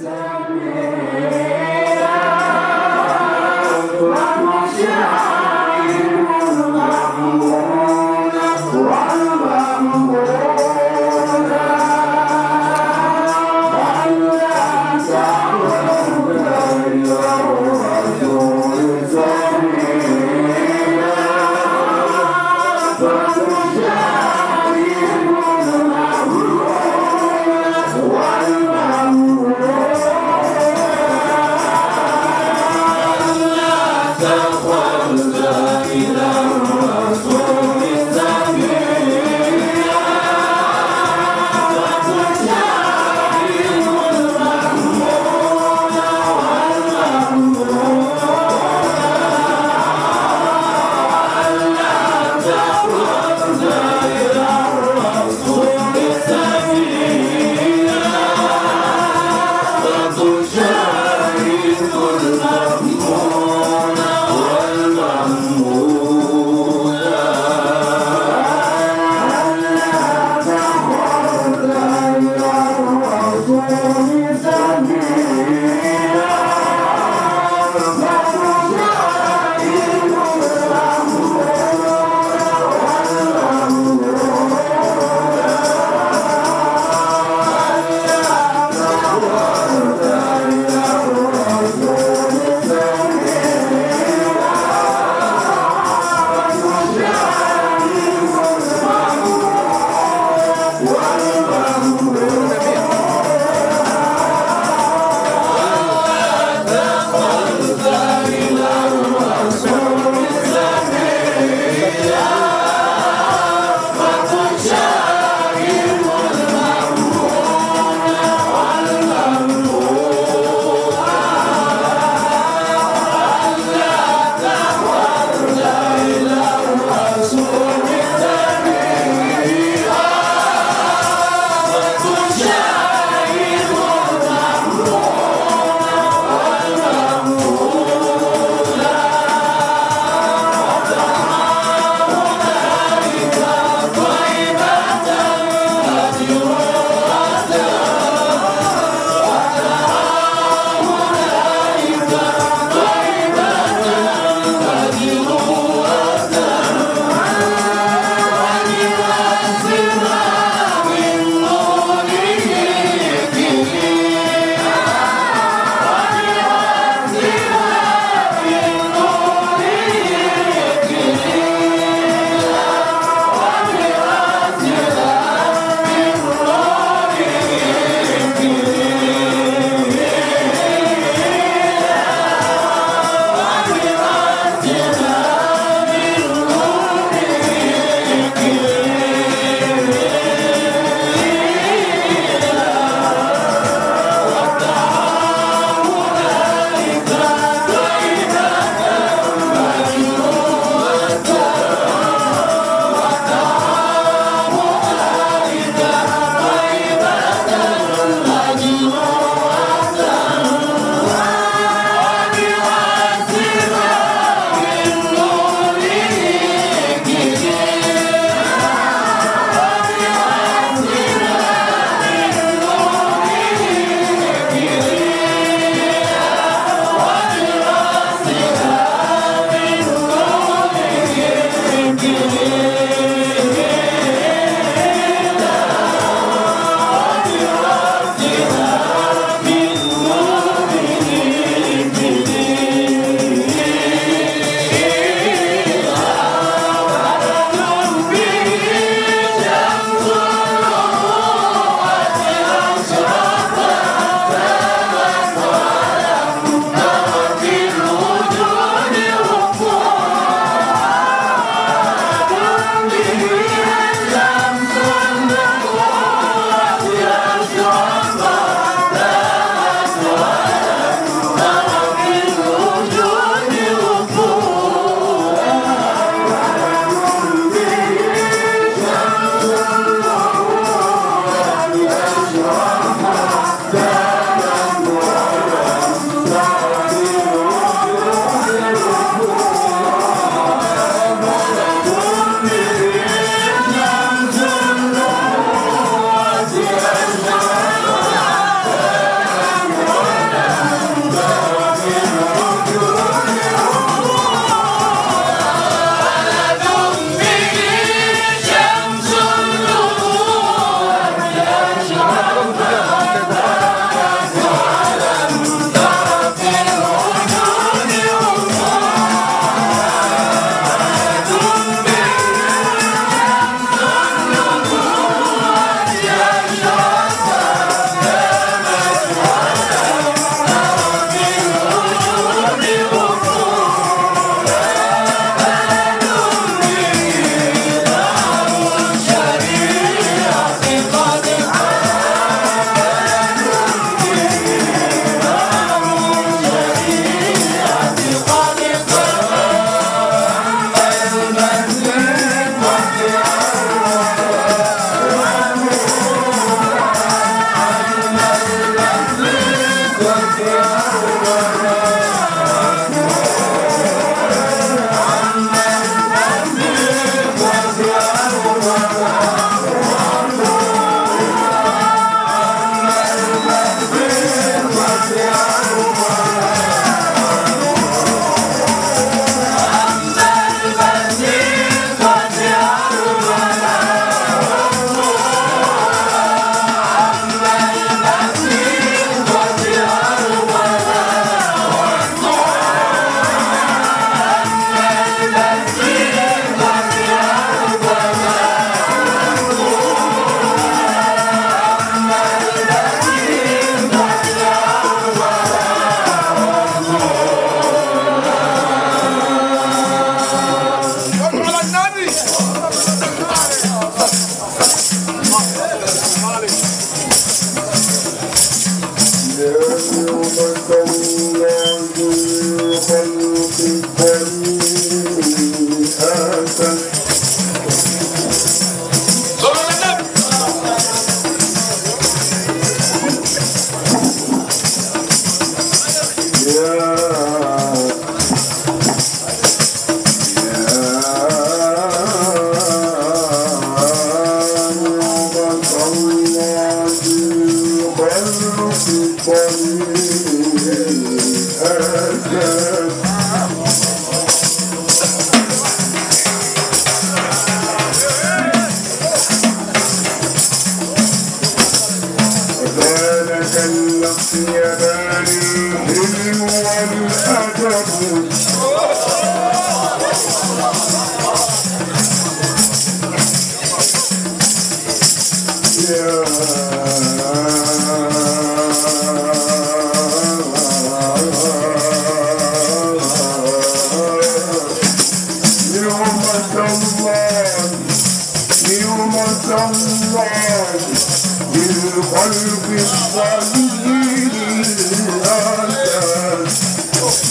One.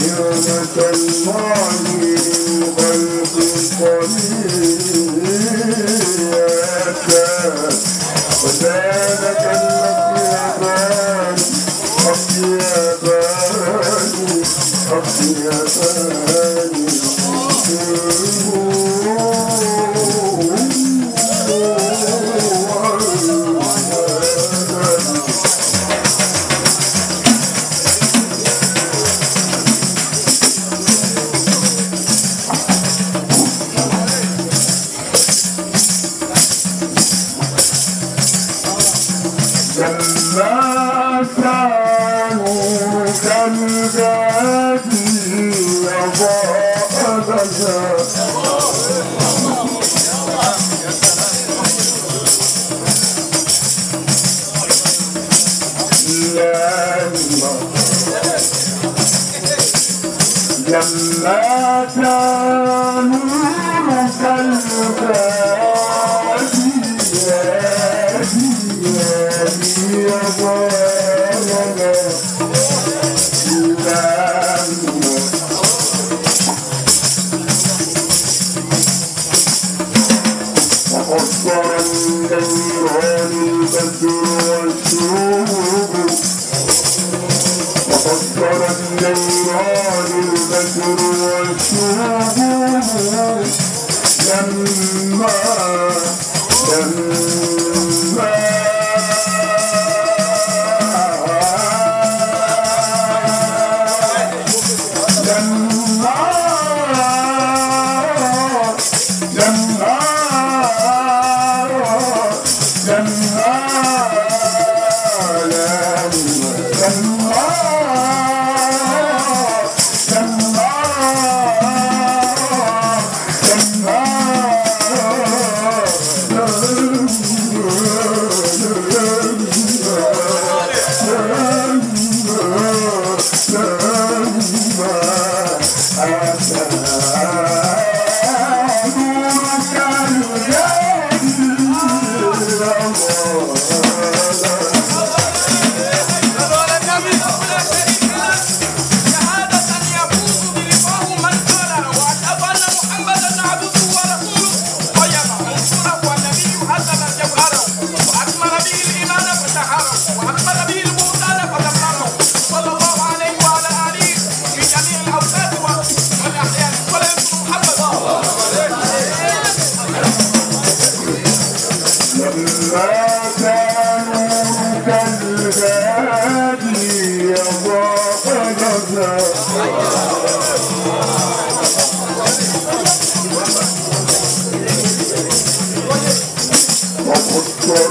You're the one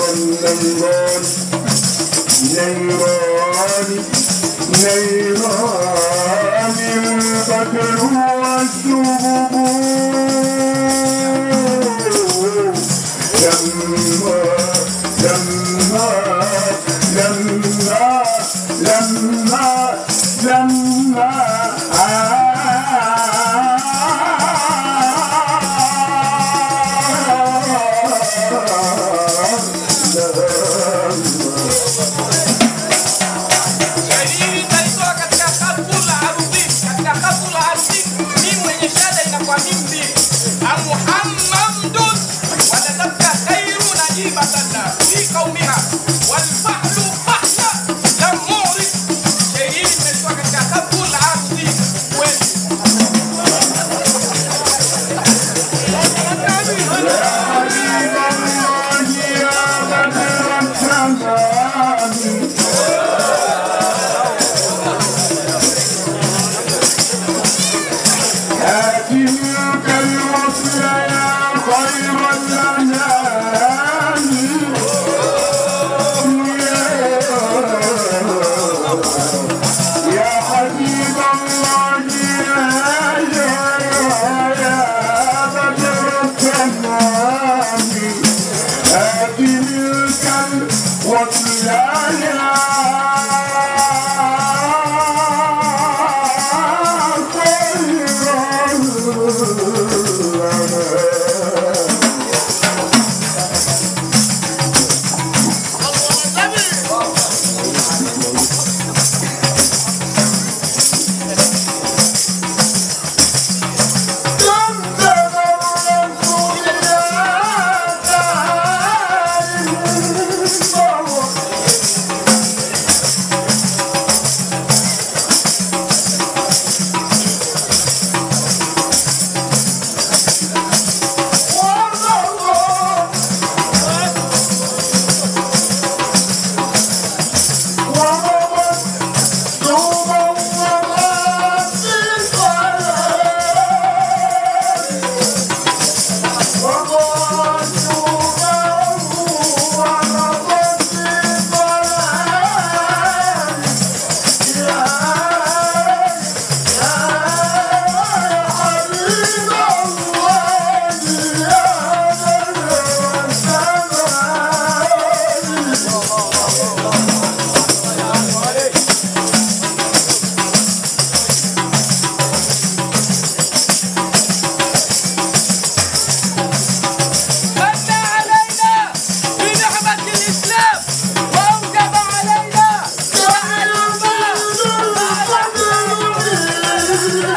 Neighbor, neighbor, neighbor, neighbor,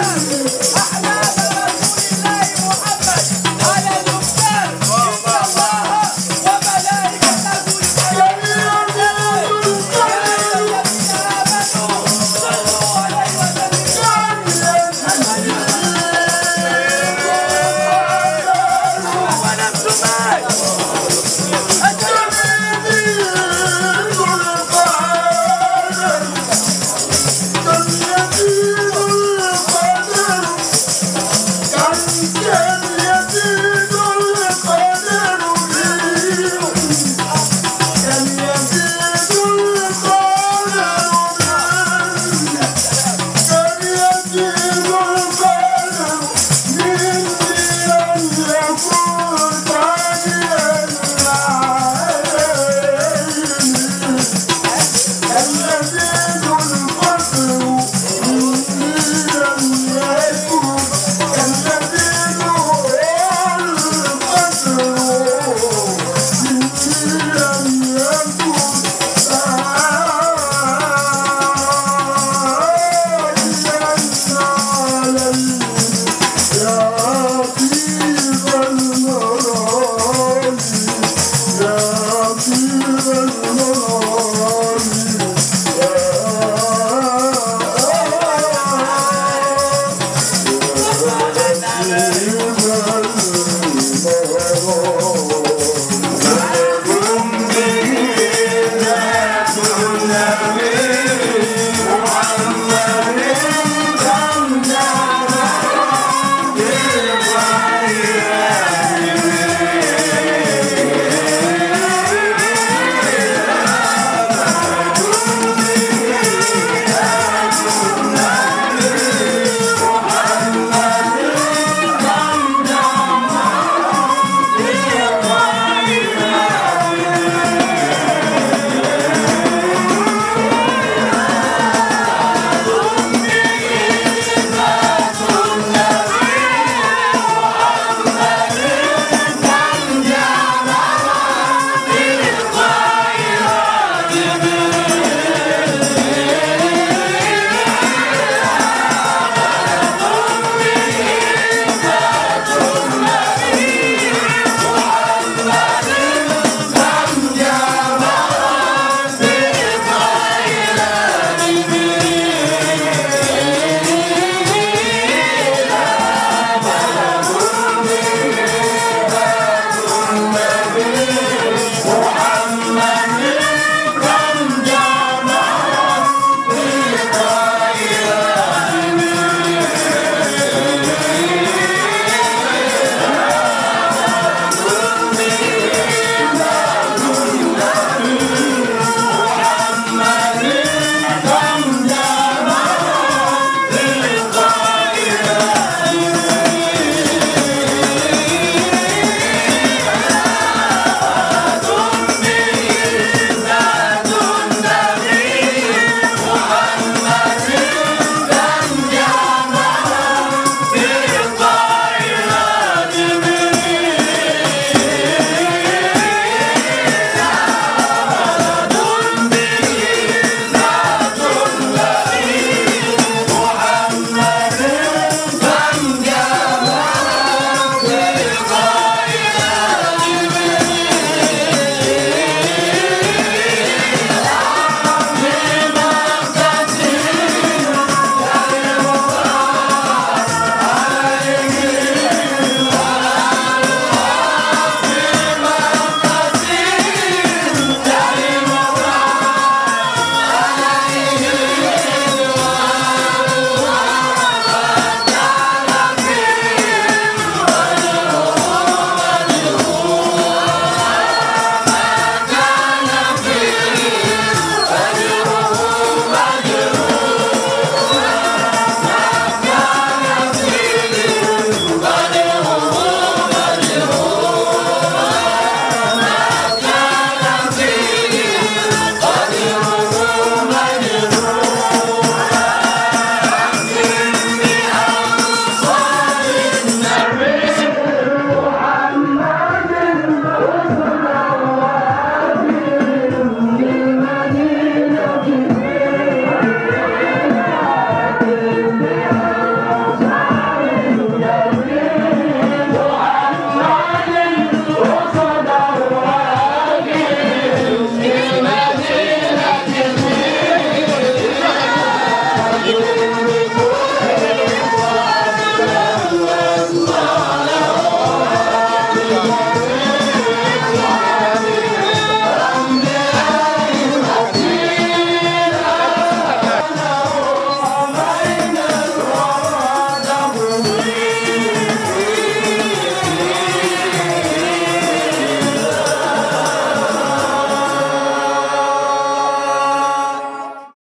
أحلى